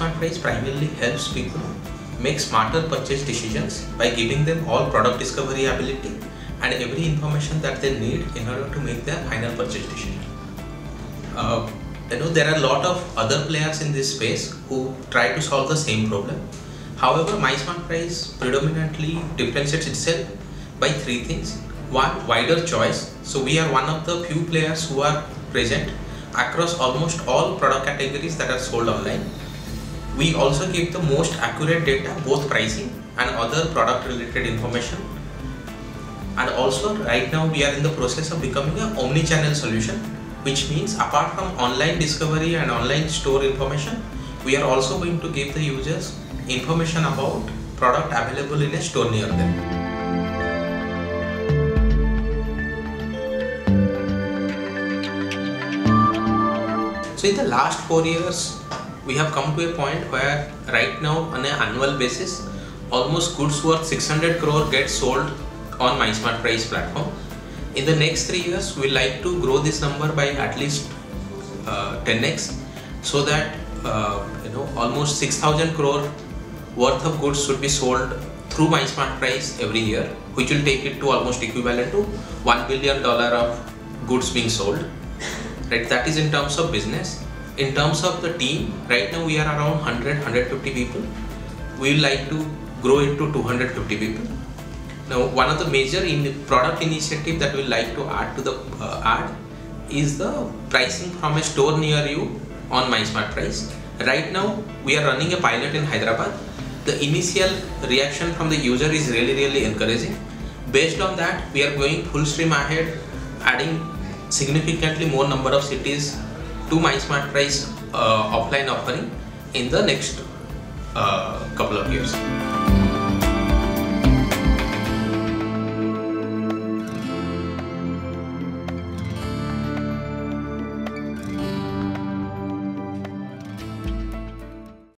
MySmartPrice primarily helps people make smarter purchase decisions by giving them all product discovery ability and every information that they need in order to make their final purchase decision. Uh, you know there are a lot of other players in this space who try to solve the same problem. However, MySmartPrice predominantly differentiates itself by three things. One, wider choice. So we are one of the few players who are present across almost all product categories that are sold online we also give the most accurate data, both pricing and other product related information. And also right now we are in the process of becoming an omni-channel solution, which means apart from online discovery and online store information, we are also going to give the users information about product available in a store near them. So in the last four years, we have come to a point where right now on an annual basis almost goods worth 600 crore get sold on MySmartPrice platform. In the next three years, we like to grow this number by at least uh, 10x so that uh, you know almost 6,000 crore worth of goods should be sold through MySmartPrice every year, which will take it to almost equivalent to one billion dollar of goods being sold. Right, that is in terms of business in terms of the team, right now we are around 100, 150 people. We like to grow it to 250 people. Now, one of the major in product initiative that we like to add to the uh, is the pricing from a store near you on MySmartPrice. Right now, we are running a pilot in Hyderabad. The initial reaction from the user is really, really encouraging. Based on that, we are going full stream ahead, adding significantly more number of cities to MySmartPrice uh, offline offering in the next uh, couple of years.